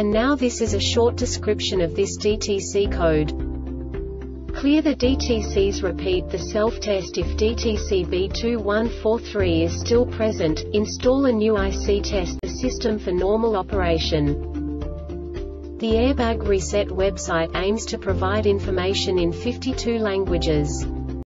And now this is a short description of this DTC code. Clear the DTCs repeat the self-test if DTC B2143 is still present, install a new IC test the system for normal operation. The Airbag Reset website aims to provide information in 52 languages.